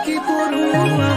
aquí por un